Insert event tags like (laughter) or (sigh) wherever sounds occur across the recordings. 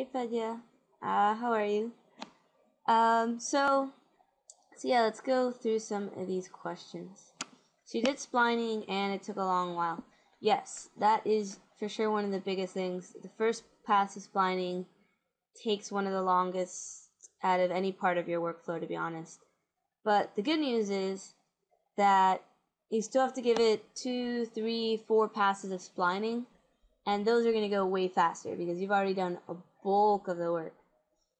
Hey Fedya. Uh, how are you? Um, so, so yeah, let's go through some of these questions. So you did splining and it took a long while. Yes, that is for sure one of the biggest things. The first pass of splining takes one of the longest out of any part of your workflow, to be honest. But the good news is that you still have to give it two, three, four passes of splining, and those are going to go way faster because you've already done a bulk of the work.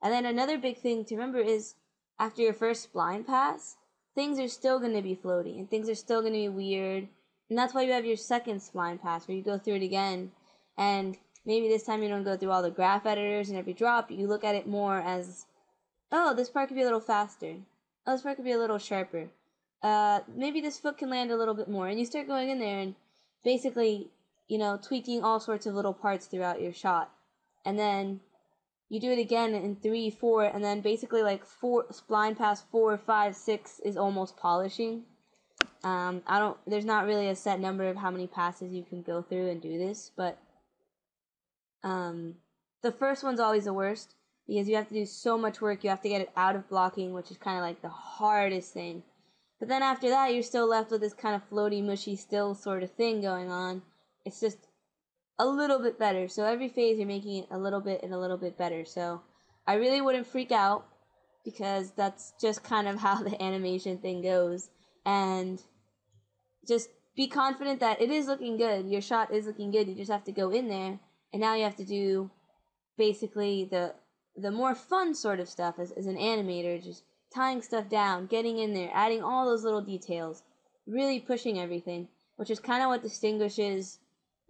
And then another big thing to remember is after your first spline pass, things are still going to be floaty and things are still going to be weird. And that's why you have your second spline pass where you go through it again and maybe this time you don't go through all the graph editors and every drop. You look at it more as, oh, this part could be a little faster. Oh, this part could be a little sharper. Uh, maybe this foot can land a little bit more. And you start going in there and basically, you know, tweaking all sorts of little parts throughout your shot. And then you do it again in three, four, and then basically like four spline pass four, five, six is almost polishing. Um, I don't. There's not really a set number of how many passes you can go through and do this, but um, the first one's always the worst because you have to do so much work. You have to get it out of blocking, which is kind of like the hardest thing. But then after that, you're still left with this kind of floaty, mushy, still sort of thing going on. It's just a little bit better. So every phase, you're making it a little bit and a little bit better. So I really wouldn't freak out because that's just kind of (laughs) how the animation thing goes. And just be confident that it is looking good. Your shot is looking good. You just have to go in there, and now you have to do basically the the more fun sort of stuff as, as an animator, just tying stuff down, getting in there, adding all those little details, really pushing everything, which is kind of what distinguishes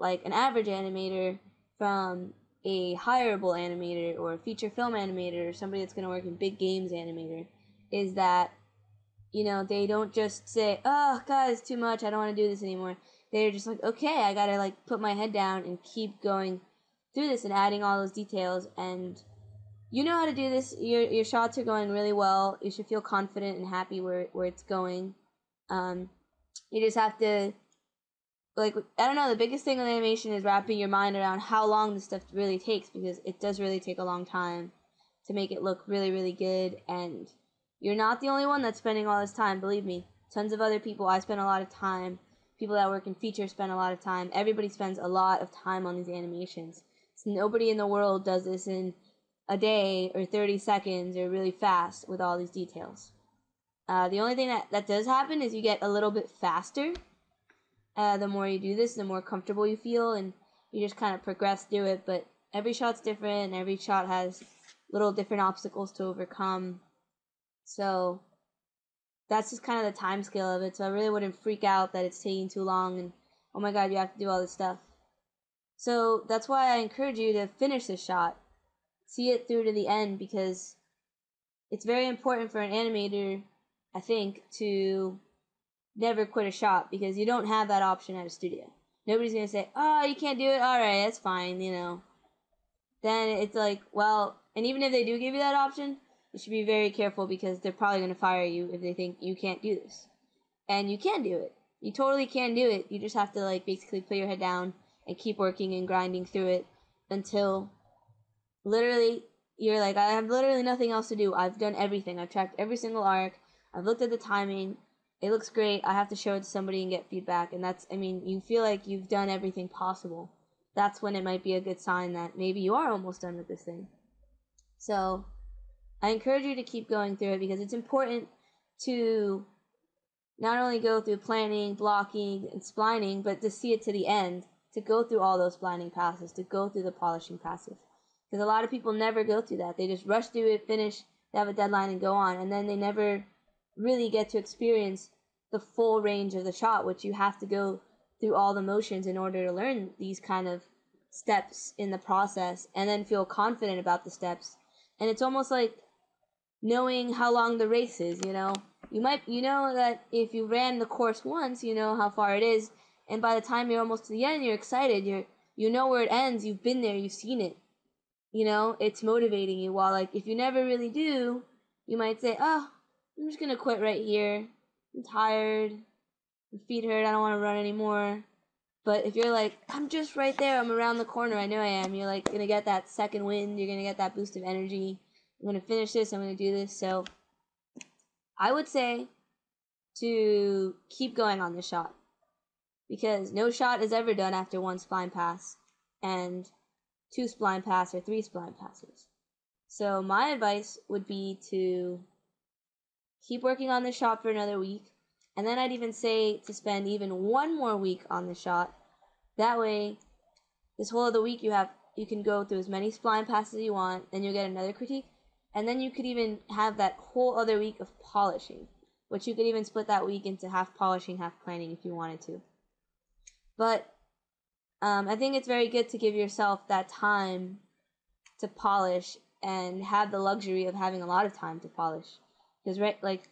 like an average animator from a hireable animator or a feature film animator or somebody that's going to work in big games animator is that you know they don't just say oh guys too much i don't want to do this anymore. They're just like okay i gotta like put my head down and keep going through this and adding all those details. And you know how to do this. Your, your shots are going really well. You should feel confident and happy where, where it's going. Um, you just have to like i don't know the biggest thing with animation is wrapping your mind around how long this stuff really takes because it does really take a long time to make it look really really good and you're not the only one that's spending all this time, believe me. Tons of other people, I spend a lot of time. People that work in features spend a lot of time. Everybody spends a lot of time on these animations. So nobody in the world does this in a day or 30 seconds or really fast with all these details. Uh, the only thing that, that does happen is you get a little bit faster. Uh, the more you do this, the more comfortable you feel, and you just kind of progress through it. But every shot's different, and every shot has little different obstacles to overcome. So that's just kind of the time scale of it. So I really wouldn't freak out that it's taking too long and oh my god, you have to do all this stuff. So that's why I encourage you to finish this shot. See it through to the end because it's very important for an animator, I think, to never quit a shot because you don't have that option at a studio. Nobody's gonna say, "Oh, you can't do it. All right, that's fine," you know. Then it's like, well, and even if they do give you that option, you should be very careful because they're probably to fire you if they think you can't do this. And you can do it. You totally can do it. You just have to like basically put your head down and keep working and grinding through it until literally you're like I have literally nothing else to do. I've done everything. I've tracked every single arc. I've looked at the timing. It looks great. I have to show it to somebody and get feedback. And that's I mean, you feel like you've done everything possible. That's when it might be a good sign that maybe you are almost done with this thing. So, I encourage you to keep going through it because it's important to not only go through planning, blocking, and splining, but to see it to the end, to go through all those splining passes, to go through the polishing passes. Because a lot of people never go through that. They just rush through it, finish, they have a deadline, and go on. And then they never really get to experience the full range of the shot, which you have to go through all the motions in order to learn these kind of steps in the process and then feel confident about the steps. And it's almost like knowing how long the race is, you know. You might you know that if you ran the course once, you know how far it is, and by the time you're almost to the end, you're excited. You're you know where it ends, you've been there, you've seen it. You know, it's motivating you. While like if you never really do, you might say, Oh, I'm just gonna quit right here. I'm tired. My feet hurt, I don't wanna run anymore. But if you're like, I'm just right there, I'm around the corner, I know I am, you're like gonna get that second wind, you're gonna get that boost of energy. I'm gonna finish this, I'm gonna do this. So I would say to keep going on the shot. Because no shot is ever done after one spline pass and two spline pass or three spline passes. So my advice would be to keep working on the shot for another week. And then I'd even say to spend even one more week on the shot. That way, this whole other week you have you can go through as many spline passes as you want, then you'll get another critique, and then you could even have that whole other week of polishing, which you could even split that week into half polishing, half planning if you wanted to. But um, I think it's very good to give yourself that time to polish and have the luxury of having a lot of time to polish. Because right, like,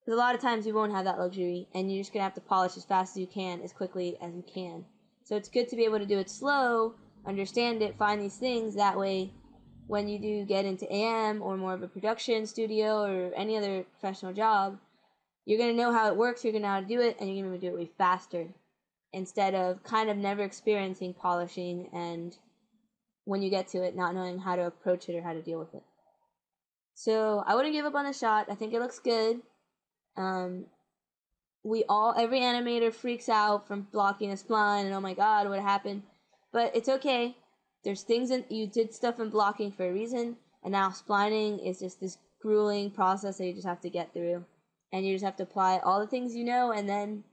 because a lot of times you won't have that luxury, and you're just gonna have to polish as fast as you can, as quickly as you can. So it's good to be able to do it slow, understand it, find these things. That way, when you do get into AM or more of a production studio or any other professional job, you're gonna know how it works. You're gonna know how to do it, and you're gonna do it way faster instead of kind of never experiencing polishing and when you get to it, not knowing how to approach it or how to deal with it. So I wouldn't give up on the shot. I think it looks good. Um, we all, every animator freaks out from blocking a spline and oh my god, what happened? But it's okay. There's things that you did stuff in blocking for a reason, and now splining is just this grueling process that you just have to get through. And you just have to apply all the things you know, and then,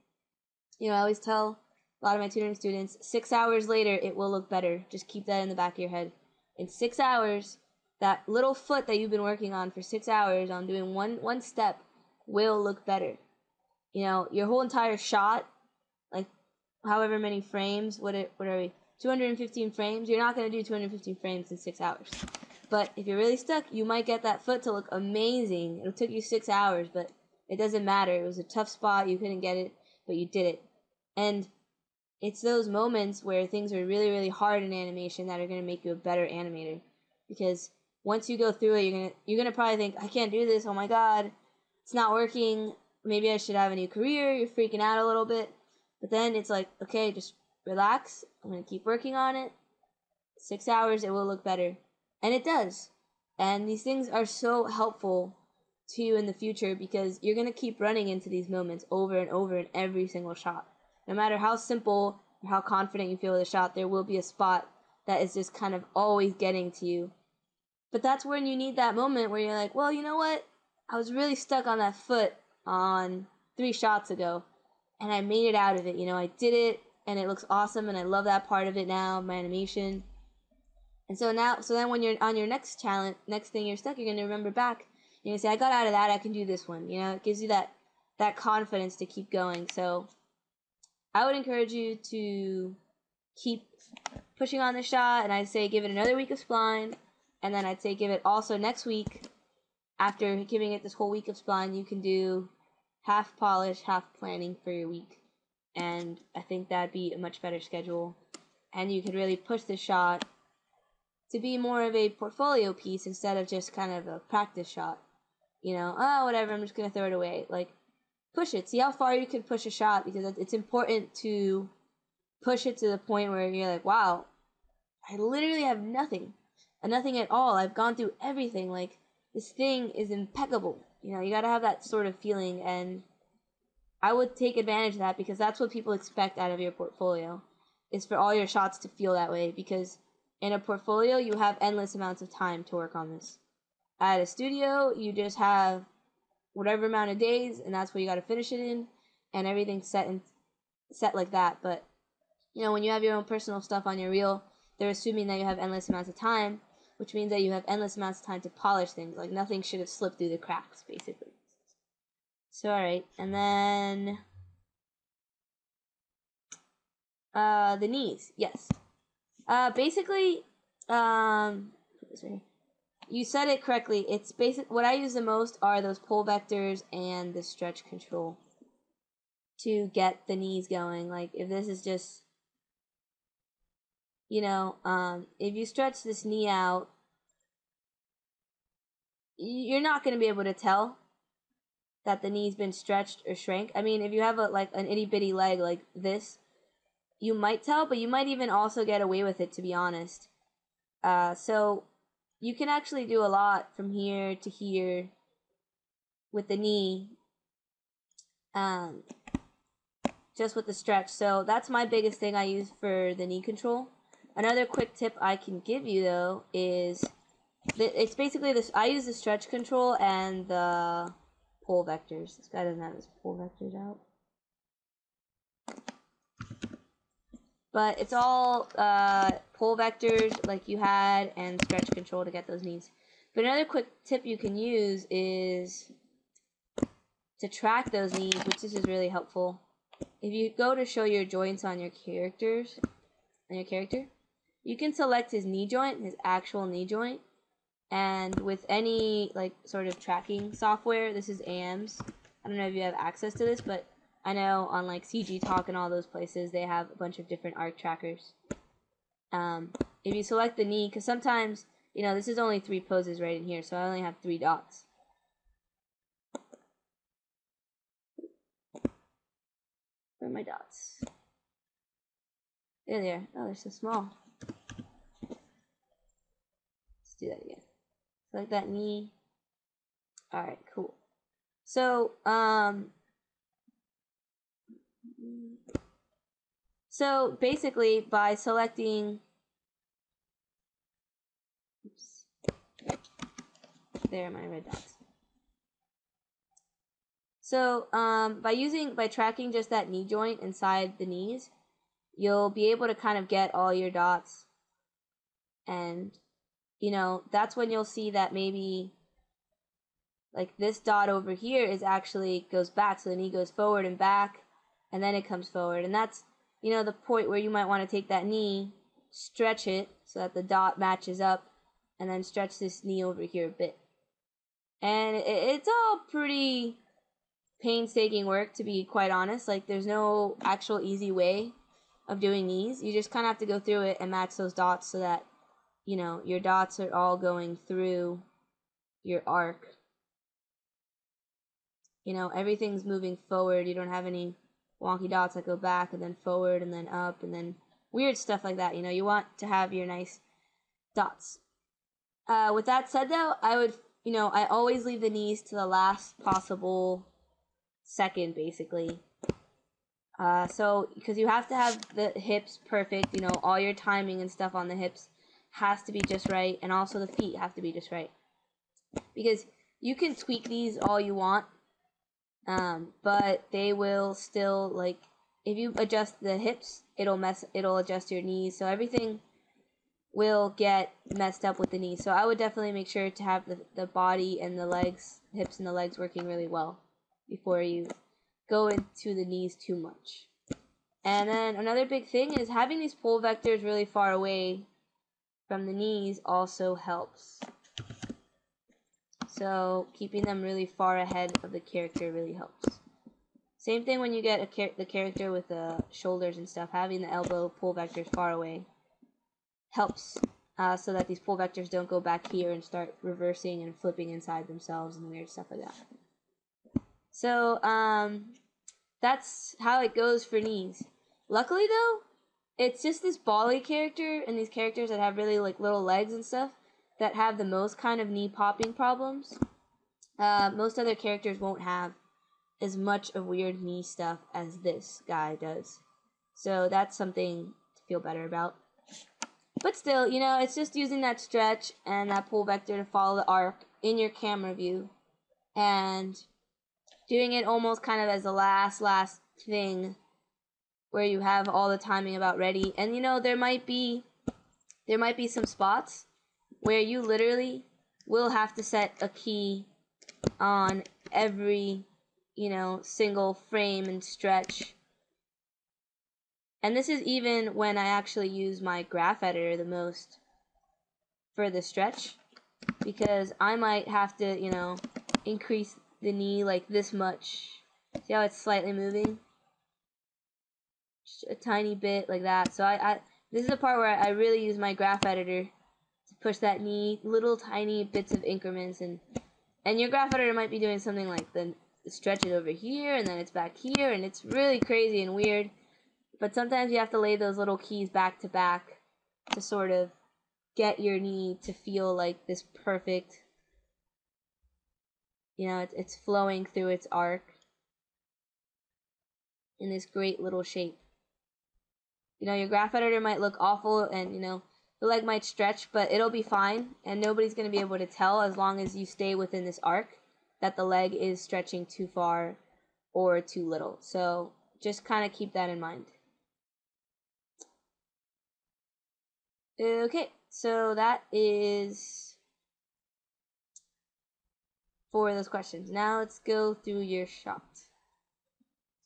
you know, I always tell a lot of my tutoring students, six hours later, it will look better. Just keep that in the back of your head. In six hours, that little foot that you've been working on for six hours on doing one one step will look better. You know, your whole entire shot, like however many frames, what it, what are we, 215 frames, you're not going to do 215 frames in six hours. But if you're really stuck, you might get that foot to look amazing. It took you six hours, but it doesn't matter. It was a tough spot. You couldn't get it, but you did it. And it's those moments where things are really really hard in animation that are going to make you a better animator because once you go through it you're to you're to probably think I can't do this. Oh my god. It's not working. Maybe I should have a new career. You're freaking out a little bit. But then it's like okay just relax. I'm to keep working on it. 6 hours it will look better. And it does. And these things are so helpful to you in the future because you're to keep running into these moments over and over in every single shot. No matter how simple or how confident you feel with a shot, there will be a spot that is just kind of always getting to you. But that's when you need that moment where you're like, well, you know what? I was really stuck on that foot on three shots ago, and I made it out of it. You know, I did it, and it looks awesome, and I love that part of it now, my animation. And so now, so then when you're on your next challenge, next thing you're stuck, you're gonna remember back. You're gonna say, I got out of that, I can do this one. You know, it gives you that that confidence to keep going. So I would encourage you to keep pushing on the shot, and I'd say give it another week of spline, and then I'd say give it also next week. After giving it this whole week of spline, you can do half polish, half planning for your week, and I think that'd be a much better schedule. And you could really push the shot to be more of a portfolio piece instead of just kind of a practice shot. You know, oh whatever, I'm just gonna throw it away. Like push it. See how far you can push a shot because it's important to push it to the point where you're like, wow, I literally have nothing, nothing at all. I've gone through everything. Like this thing is impeccable. You know, you got to have that sort of feeling, and I would take advantage of that because that's what people expect out of your portfolio, is for all your shots to feel that way. Because in a portfolio, you have endless amounts of time to work on this. At a studio, you just have whatever amount of days, and that's what you got to finish it in, and everything's set and set like that. But you know, when you have your own personal stuff on your reel, they're assuming that you have endless amounts of time, which means that you have endless amounts of time to polish things. Like nothing should have slipped through the cracks, basically. So all right, and then uh, the knees, yes. Uh, basically, um, you said it correctly. It's basic. What I use the most are those pole vectors and the stretch control to get the knees going. Like if this is just, you know, um, if you stretch this knee out, you're not going to be able to tell that the knee's been stretched or shrank. I mean, if you have a like an itty bitty leg like this, you might tell, but you might even also get away with it, to be honest. Uh, so you can actually do a lot from here to here with the knee, um, just with the stretch. So that's my biggest thing I use for the knee control. Another quick tip I can give you though is it's basically this. I use the stretch control and the pole vectors. This guy doesn't have his pole vectors out. But it's all uh, pole vectors like you had and stretch control to get those knees. But another quick tip you can use is to track those knees, which this is really helpful. If you go to show your joints on your characters, on your character, you can select his knee joint, his actual knee joint, and with any like sort of tracking software, this is AMS. I don't know if you have access to this, but I know on like CG Talk and all those places, they have a bunch of different arc trackers. Um, if you select the knee, because sometimes, you know, this is only three poses right in here, so I only have three dots. Where are my dots? There they are. Oh, they're so small. Do that again. Select that knee. Alright, cool. So, um, so basically by selecting, oops, there are my red dots. So um, by using, by tracking just that knee joint inside the knees, you'll be able to kind of get all your dots and you know, that's when you'll see that maybe like this dot over here is actually goes back. So the knee goes forward and back and then it comes forward. And that's, you know, the point where you might want to take that knee, stretch it so that the dot matches up and then stretch this knee over here a bit. And it's all pretty painstaking work to be quite honest. Like there's no actual easy way of doing these. You just kind of have to go through it and match those dots so that you know, your dots are all going through your arc. You know, everything's moving forward. You don't have any wonky dots that go back and then forward and then up and then weird stuff like that. You know, you want to have your nice dots. Uh, with that said, though, I would, you know, I always leave the knees to the last possible second, basically. Uh, so, because you have to have the hips perfect, you know, all your timing and stuff on the hips has to be just right, and also the feet have to be just right. Because you can tweak these all you want, um, but they will still like if you adjust the hips, it'll mess it'll adjust your knees. So everything will get messed up with the knees. So I would definitely make sure to have the, the body and the legs, hips and the legs working really well before you go into the knees too much. And then another big thing is having these pole vectors really far away from the knees also helps. So keeping them really far ahead of the character really helps. Same thing when you get a char the character with the shoulders and stuff, having the elbow pole vectors far away helps uh, so that these pole vectors don't go back here and start reversing and flipping inside themselves and weird stuff like that. So um, that's how it goes for knees. Luckily though, it's just this Bali character and these characters that have really like little legs and stuff that have the most kind of knee popping problems. Uh, most other characters won't have as much of weird knee stuff as this guy does. So that's something to feel better about. But still, you know, it's just using that stretch and that pole vector to follow the arc in your camera view and doing it almost kind of as the last, last thing where you have all the timing about ready. And you know, there might be there might be some spots where you literally will have to set a key on every, you know, single frame and stretch. And this is even when I actually use my graph editor the most for the stretch because I might have to, you know, increase the knee like this much. See how it's slightly moving? A tiny bit like that. So I, I this is the part where I really use my graph editor to push that knee little tiny bits of increments and and your graph editor might be doing something like the stretch it over here and then it's back here and it's really crazy and weird. But sometimes you have to lay those little keys back to back to sort of get your knee to feel like this perfect, you know, it's, it's flowing through its arc in this great little shape. You know, your graph editor might look awful and, you know, the leg might stretch, but it'll be fine and nobody's going to be able to tell as long as you stay within this arc that the leg is stretching too far or too little. So just kind of keep that in mind. Okay, so that is for those questions. Now let's go through your shot.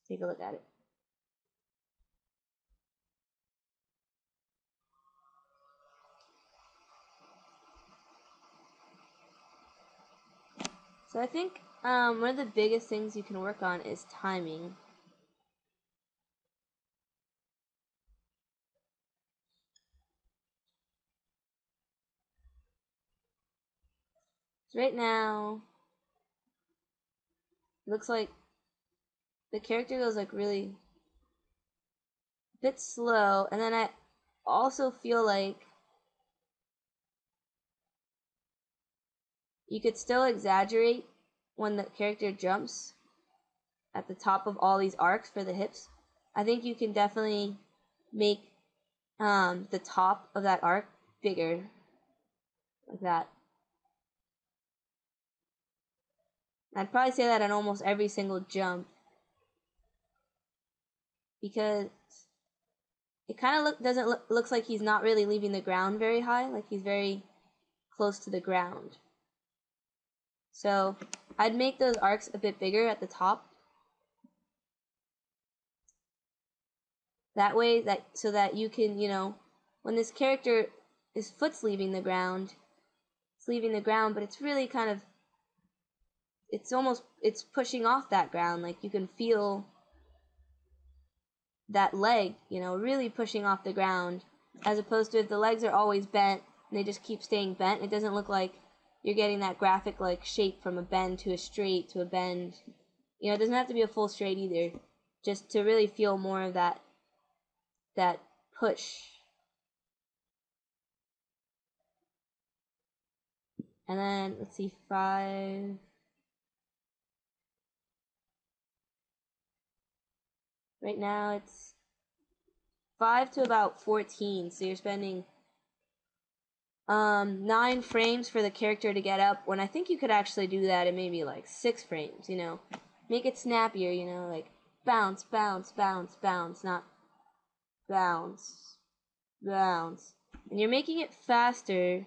Take a look at it. So I think um, one of the biggest things you can work on is timing. So right now, looks like the character goes like really a bit slow, and then I also feel like You could still exaggerate when the character jumps at the top of all these arcs for the hips. I think you can definitely make um, the top of that arc bigger, like that. I'd probably say that on almost every single jump because it kind of look doesn't look looks like he's not really leaving the ground very high, like he's very close to the ground. So I'd make those arcs a bit bigger at the top. That way that so that you can, you know, when this character his foot's leaving the ground, it's leaving the ground, but it's really kind of it's almost it's pushing off that ground. Like you can feel that leg, you know, really pushing off the ground, as opposed to if the legs are always bent and they just keep staying bent, it doesn't look like you're getting that graphic like shape from a bend to a straight to a bend. You know, it doesn't have to be a full straight either. Just to really feel more of that that push. And then let's see, five. Right now it's five to about 14, so you're spending um, nine frames for the character to get up when I think you could actually do that in maybe like six frames, you know. Make it snappier, you know, like bounce, bounce, bounce, bounce, not bounce, bounce. And you're making it faster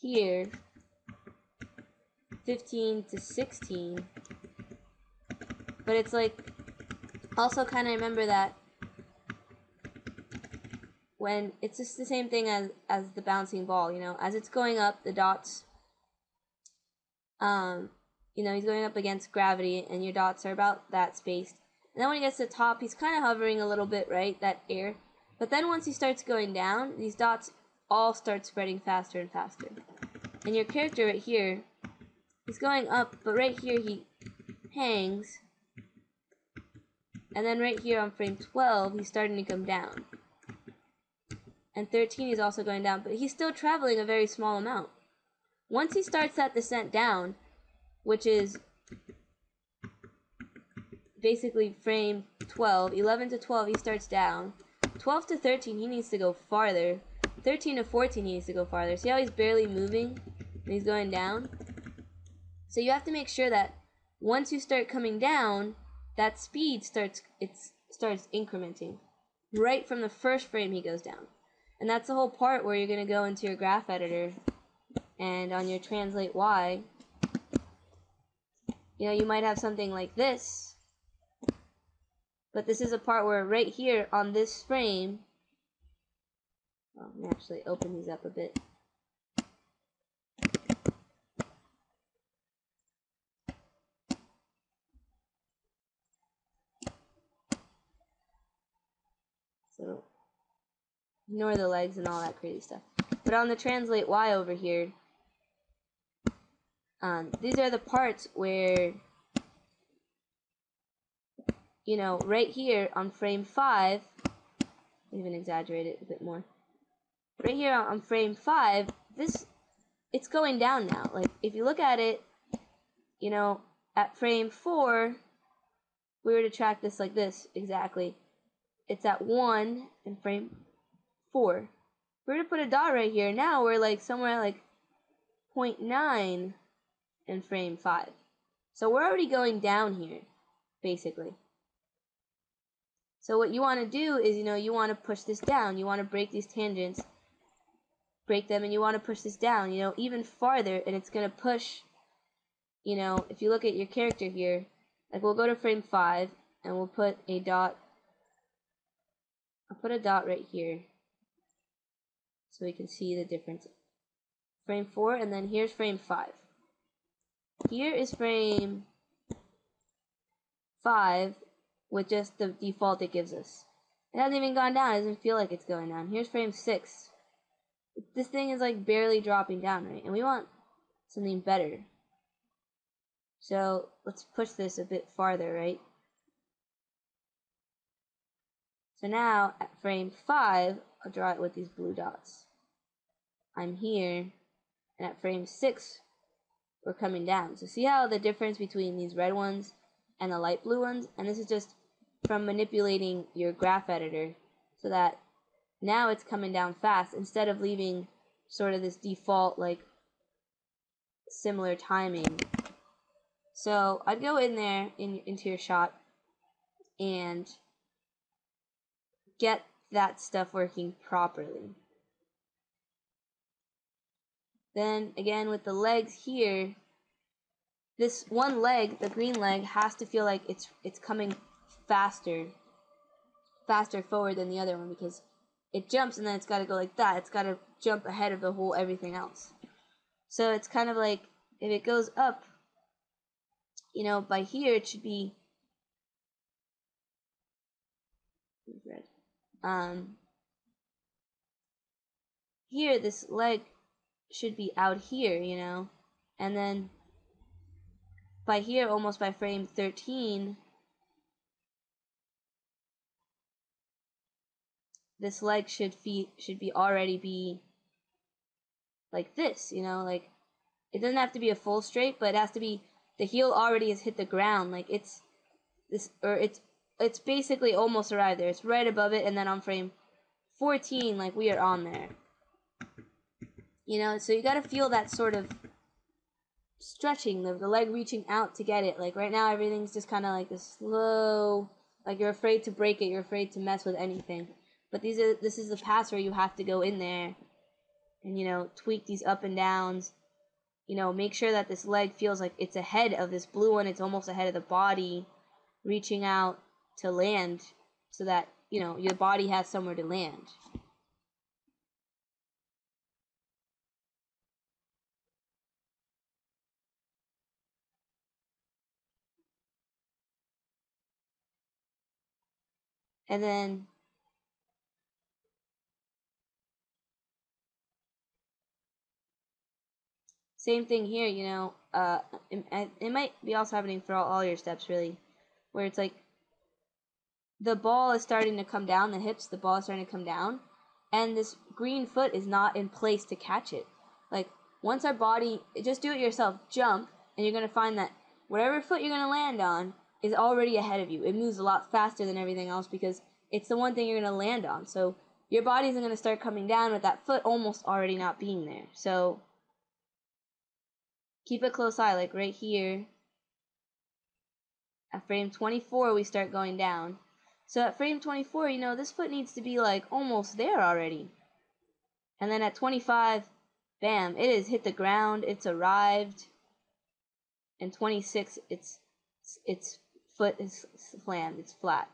here, 15 to 16. But it's like, also kind of remember that when it's just the same thing as as the bouncing ball you know as it's going up the dots um you know he's going up against gravity and your dots are about that spaced and then when he gets to the top he's kind of hovering a little bit right that air. But then once he starts going down these dots all start spreading faster and faster. And your character right here he's going up but right here he hangs. And then right here on frame 12 he's starting to come down and 13 is also going down, but he's still traveling a very small amount. Once he starts that descent down, which is basically frame 12, 11 to 12 he starts down, 12 to 13 he needs to go farther, 13 to 14 he needs to go farther. See how he's barely moving and he's going down? So you have to make sure that once you start coming down, that speed starts it starts incrementing. Right from the first frame he goes down. And that's the whole part where you're going to go into your graph editor and on your translate Y, you know, you might have something like this. But this is a part where right here on this frame, well, let me actually open these up a bit. So Ignore the legs and all that crazy stuff. But on the translate Y over here, um, these are the parts where you know, right here on frame 5, even exaggerate it a bit more. Right here on frame 5, this, it's going down now. Like, if you look at it, you know, at frame 4, we were to track this like this, exactly. It's at 1 in frame 4. We're to put a dot right here. Now we're like somewhere like 0.9 in frame 5. So we're already going down here, basically. So what you want to do is, you know, you want to push this down. You want to break these tangents, break them, and you want to push this down, you know, even farther, and it's going to push, you know, if you look at your character here, like we'll go to frame 5, and we'll put a dot, I'll put a dot right here, so we can see the difference. Frame 4, and then here's frame 5. Here is frame 5 with just the default it gives us. It hasn't even gone down. It doesn't feel like it's going down. Here's frame 6. This thing is like barely dropping down, right? And we want something better. So let's push this a bit farther, right? So now at frame 5, I'll draw it with these blue dots. I'm here, and at frame 6, we're coming down. So see how the difference between these red ones and the light blue ones? And this is just from manipulating your graph editor so that now it's coming down fast instead of leaving sort of this default like similar timing. So I'd go in there in, into your shot and get that stuff working properly. Then again with the legs here, this one leg, the green leg, has to feel like it's it's coming faster, faster forward than the other one because it jumps and then it's got to go like that. It's got to jump ahead of the whole everything else. So it's kind of like if it goes up, you know, by here it should be. Um, here this leg should be out here, you know, and then by here, almost by frame 13, this leg should be should be already be like this, you know, like it doesn't have to be a full straight, but it has to be the heel already has hit the ground, like it's this or it's it's basically almost arrived there. It's right above it, and then on frame 14, like we are on there. You know, so you got to feel that sort of stretching, the, the leg reaching out to get it. Like right now, everything's just kind of like this slow, like you're afraid to break it, you're afraid to mess with anything. But these are this is the pass where you have to go in there and you know tweak these up and downs. You know, make sure that this leg feels like it's ahead of this blue one. It's almost ahead of the body, reaching out to land, so that you know your body has somewhere to land. And then same thing here, you know, uh, it, it might be also happening for all, your steps, really, where it's like the ball is starting to come down, the hips, the ball is starting to come down, and this green foot is not in place to catch it. Like, once our body, just do it yourself, jump, and you're going to find that whatever foot you're going to land on, is already ahead of you. It moves a lot faster than everything else because it's the one thing you're going to land on. So your body isn't going to start coming down with that foot almost already not being there. So keep a close eye, like right here. At frame 24, we start going down. So at frame 24, you know, this foot needs to be like almost there already. And then at 25, bam, it has hit the ground, it's arrived. And 26, it's its foot is slammed, it's flat.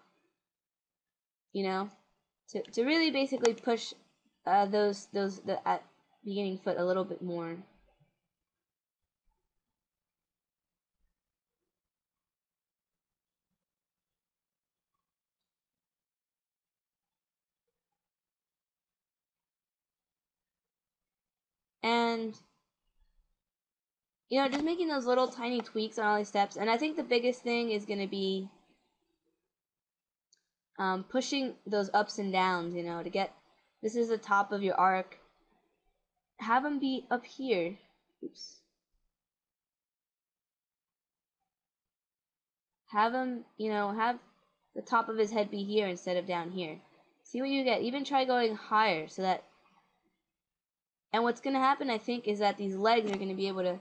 You know, to to really basically push uh, those those the at beginning foot a little bit more. And you know, just making those little tiny tweaks on all these steps. And I think the biggest thing is going to be um, pushing those ups and downs, you know, to get this is the top of your arc. Have him be up here. Oops. Have him, you know, have the top of his head be here instead of down here. See what you get. Even try going higher so that. And what's going to happen, I think, is that these legs are going to be able to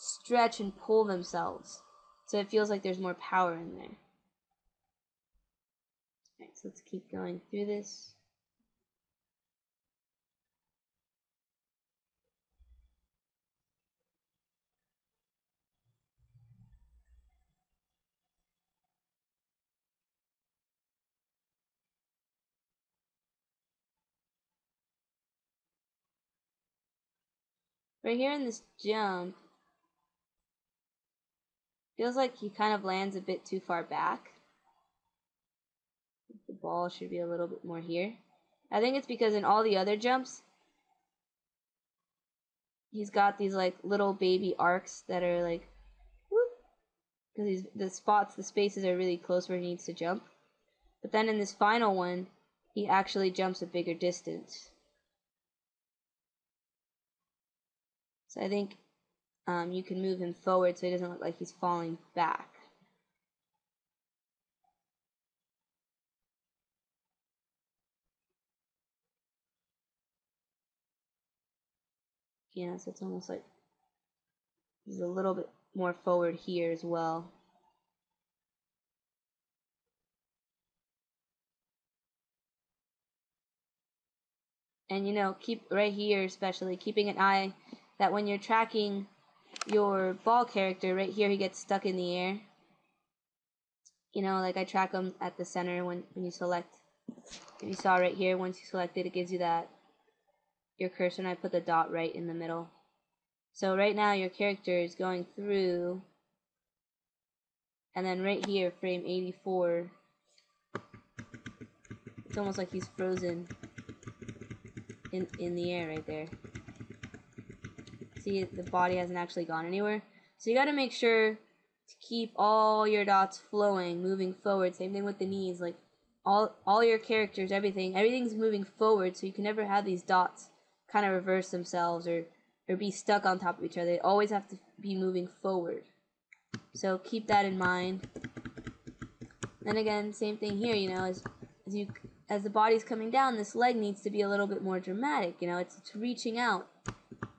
stretch and pull themselves. So it feels like there's more power in there. Alright, so let's keep going through this. Right here in this jump, feels like he kind of lands a bit too far back. The ball should be a little bit more here. I think it's because in all the other jumps, he's got these like little baby arcs that are like, because the spots, the spaces are really close where he needs to jump. But then in this final one, he actually jumps a bigger distance. So I think um, you can move him forward so he doesn't look like he's falling back. Yeah, so it's almost like he's a little bit more forward here as well. And you know, keep right here, especially keeping an eye that when you're tracking your ball character, right here he gets stuck in the air. You know, like I track him at the center when, when you select. If you saw right here, once you select it, it gives you that, your cursor, and I put the dot right in the middle. So right now your character is going through, and then right here, frame 84, it's almost like he's frozen in, in the air right there. See, the body hasn't actually gone anywhere. So you got to make sure to keep all your dots flowing, moving forward. Same thing with the knees. Like all all your characters, everything, everything's moving forward. So you can never have these dots kind of reverse themselves or or be stuck on top of each other. They always have to be moving forward. So keep that in mind. Then again, same thing here. You know, as as you as the body's coming down, this leg needs to be a little bit more dramatic. You know, it's, it's reaching out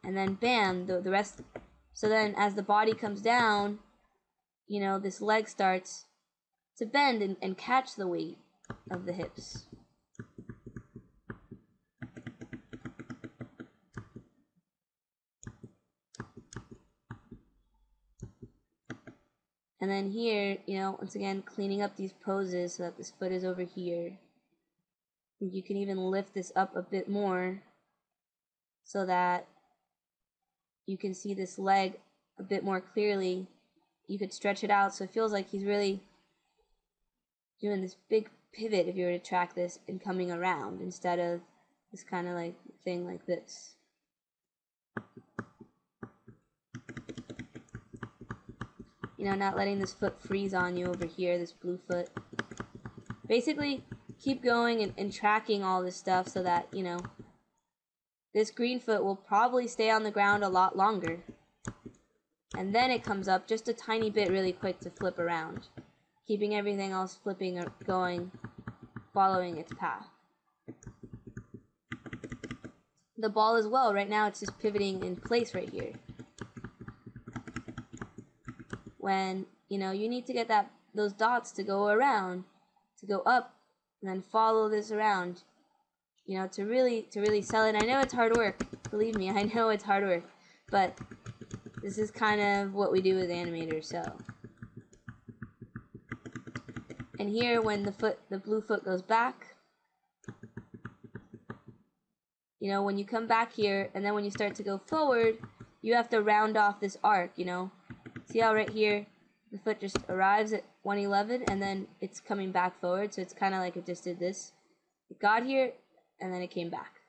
and then bam, the, the rest. So then as the body comes down, you know, this leg starts to bend and, and catch the weight of the hips. And then here, you know, once again, cleaning up these poses so that this foot is over here. You can even lift this up a bit more so that you can see this leg a bit more clearly. You could stretch it out so it feels like he's really doing this big pivot if you were to track this and coming around instead of this kind of like thing like this. You know, not letting this foot freeze on you over here, this blue foot. Basically, keep going and, and tracking all this stuff so that, you know, this green foot will probably stay on the ground a lot longer. And then it comes up just a tiny bit really quick to flip around, keeping everything else flipping or going, following its path. The ball as well, right now it's just pivoting in place right here. When, you know, you need to get that those dots to go around, to go up, and then follow this around you know, to really to really sell it. I know it's hard work. Believe me, (laughs) I know it's hard work. But this is kind of what we do with animators, so. And here when the foot the blue foot goes back, you know, when you come back here and then when you start to go forward, you have to round off this arc, you know. See how right here the foot just arrives at 111 and then it's coming back forward, so it's kind of like it just did this. It got here, and then it came back.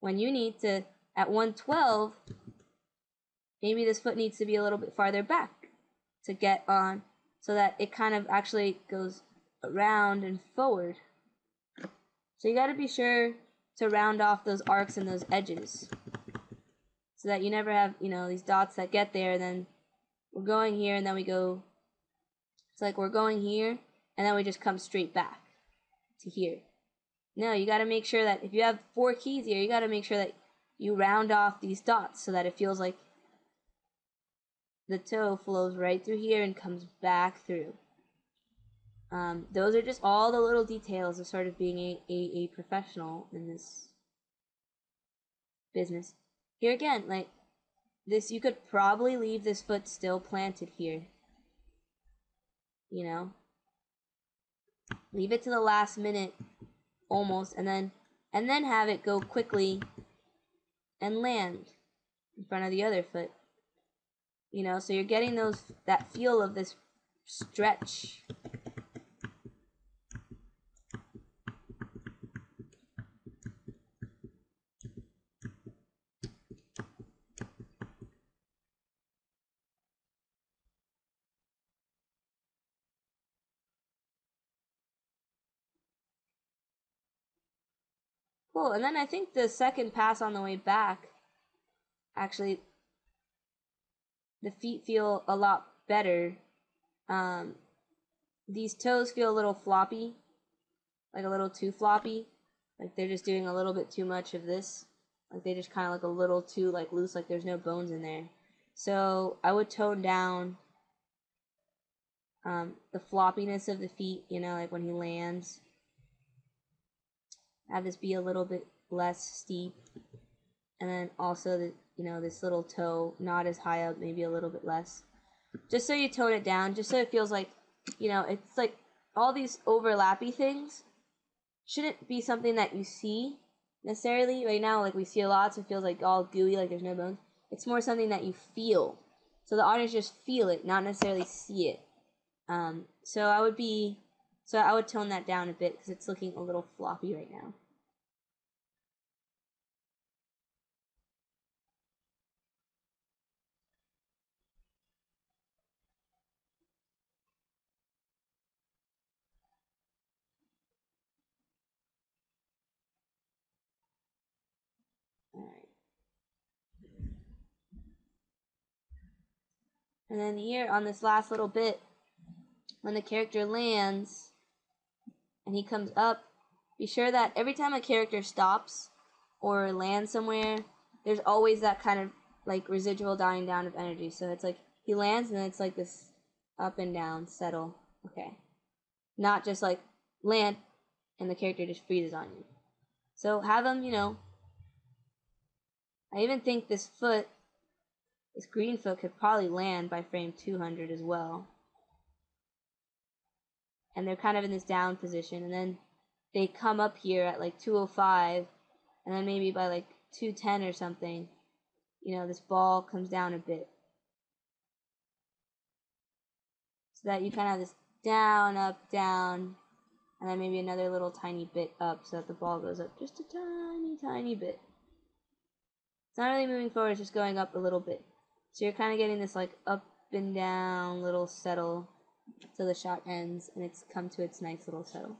When you need to, at 112, maybe this foot needs to be a little bit farther back to get on so that it kind of actually goes around and forward So you got to be sure to round off those arcs and those edges so that you never have, you know, these dots that get there and then we're going here and then we go, it's like we're going here and then we just come straight back to here. No, you got to make sure that if you have four keys here, you got to make sure that you round off these dots so that it feels like the toe flows right through here and comes back through. Um, those are just all the little details of sort of being a, a, a professional in this business. Here again, like this, you could probably leave this foot still planted here. You know? Leave it to the last minute almost and then and then have it go quickly and land in front of the other foot. You know, so you're getting those that feel of this stretch Cool. And then I think the second pass on the way back, actually, the feet feel a lot better. Um, these toes feel a little floppy, like a little too floppy. Like they're just doing a little bit too much of this. Like they just kind of look a little too like loose, like there's no bones in there. So I would tone down um, the floppiness of the feet, you know, like when he lands have this be a little bit less steep. And then also the you know, this little toe not as high up, maybe a little bit less. Just so you tone it down, just so it feels like, you know, it's like all these overlappy things shouldn't be something that you see necessarily. Right now, like we see a lot, so it feels like all gooey, like there's no bones. It's more something that you feel. So the audience just feel it, not necessarily see it. Um, so I would be, so I would tone that down a bit because it's looking a little floppy right now. And then here on this last little bit, when the character lands and he comes up, be sure that every time a character stops or lands somewhere, there's always that kind of like residual dying down of energy. So it's like he lands and it's like this up and down, settle. Okay. Not just like land and the character just freezes on you. So have him, you know. I even think this foot this green foot could probably land by frame 200 as well. And they're kind of in this down position. And then they come up here at like 205. And then maybe by like 210 or something, you know, this ball comes down a bit. So that you kind of have this down, up, down. And then maybe another little tiny bit up so that the ball goes up just a tiny, tiny bit. It's not really moving forward, it's just going up a little bit. So you're kind of getting this like up and down little settle till the shot ends and it's come to its nice little settle.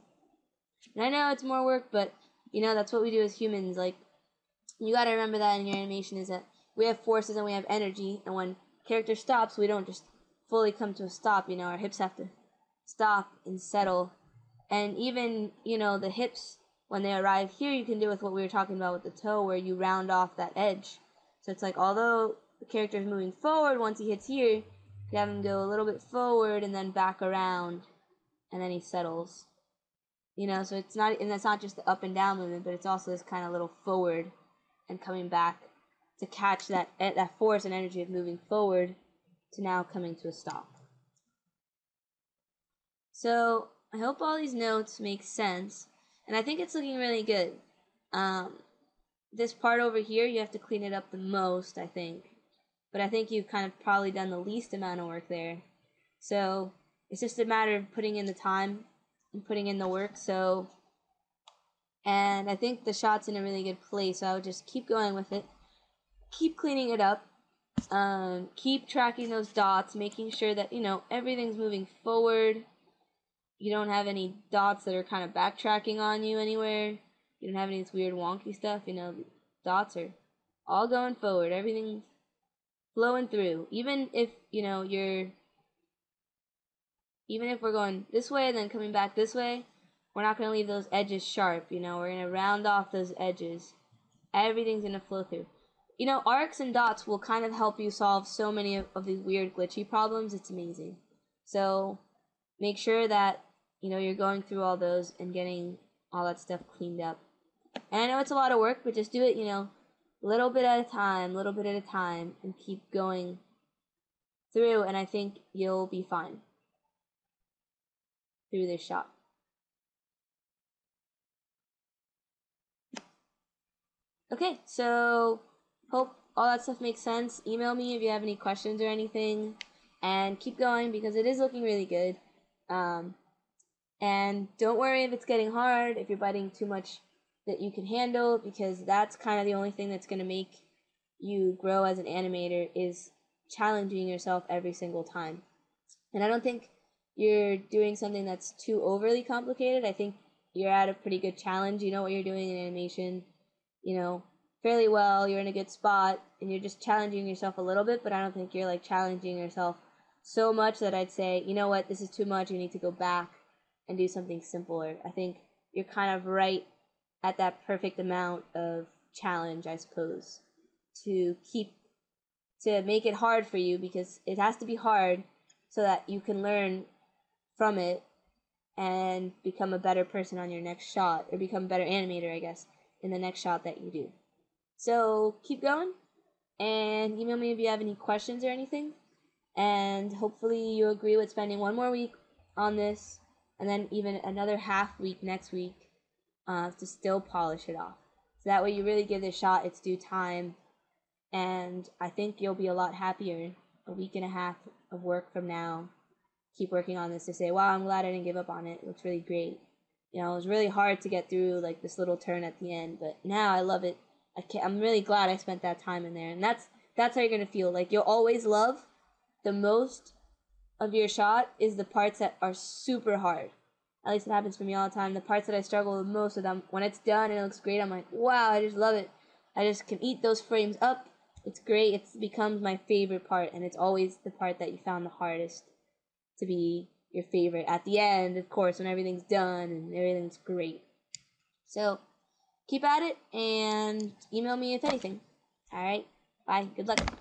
And I know it's more work, but you know, that's what we do as humans. Like, you gotta remember that in your animation is that we have forces and we have energy, and when character stops, we don't just fully come to a stop, you know, our hips have to stop and settle. And even, you know, the hips, when they arrive here, you can do with what we were talking about with the toe, where you round off that edge. So it's like, although the character is moving forward once he hits here, you have him go a little bit forward and then back around, and then he settles. You know, so it's not, and that's not just the up and down movement, but it's also this kind of little forward and coming back to catch that eh, that force and energy of moving forward to now coming to a stop. So I hope all these notes make sense, and I think it's looking really good. Um, this part over here, you have to clean it up the most, I think but I think you've kind of probably done the least amount of work there. So it's just a matter of putting in the time and putting in the work. So, and I think the shot's in a really good place. So I would just keep going with it, keep cleaning it up, um, keep tracking those dots, making sure that you know everything's moving forward. You don't have any dots that are kind of backtracking on you anywhere. You don't have any of this weird wonky stuff. You know, dots are all going forward. Everything's flowing through. Even if, you know, you're even if we're going this way and then coming back this way, we're not going to leave those edges sharp, you know, we're going to round off those edges. Everything's going to flow through. You know, arcs and dots will kind of help you solve so many of, of these weird glitchy problems. It's amazing. So make sure that, you know, you're going through all those and getting all that stuff cleaned up. And I know it's a lot of work, but just do it, you know, little bit at a time, little bit at a time, and keep going through, and I think you'll be fine through this shot. Okay, so hope all that stuff makes sense. Email me if you have any questions or anything, and keep going because it is looking really good. Um, and don't worry if it's getting hard, if you're biting too much that you can handle, because that's kind of the only thing that's going to make you grow as an animator is challenging yourself every single time. And I don't think you're doing something that's too overly complicated. I think you're at a pretty good challenge. You know what you're doing in animation, you know, fairly well. You're in a good spot, and you're just challenging yourself a little bit. But I don't think you're like challenging yourself so much that I'd say, you know what, this is too much. You need to go back and do something simpler. I think you're kind of right at that perfect amount of challenge, I suppose, to keep to make it hard for you because it has to be hard so that you can learn from it and become a better person on your next shot or become a better animator, I guess, in the next shot that you do. So keep going and email me if you have any questions or anything. And hopefully you agree with spending one more week on this and then even another half week next week uh, to still polish it off. So that way you really give this shot its due time. And I think you'll be a lot happier a week and a half of work from now keep working on this to say, wow, I'm glad I didn't give up on it. It looks really great. You know, it was really hard to get through like this little turn at the end, but now I love it. I can't, I'm really glad I spent that time in there, and that's that's how you're gonna feel. Like you'll always love the most of your shot is the parts that are super hard. At least it happens for me all the time. The parts that I struggle the most with them, when it's done and it looks great, I'm like, wow, I just love it. I just can eat those frames up. It's great. It becomes my favorite part, and it's always the part that you found the hardest to be your favorite at the end, of course, when everything's done and everything's great. So keep at it and email me if anything. All right. Bye. Good luck.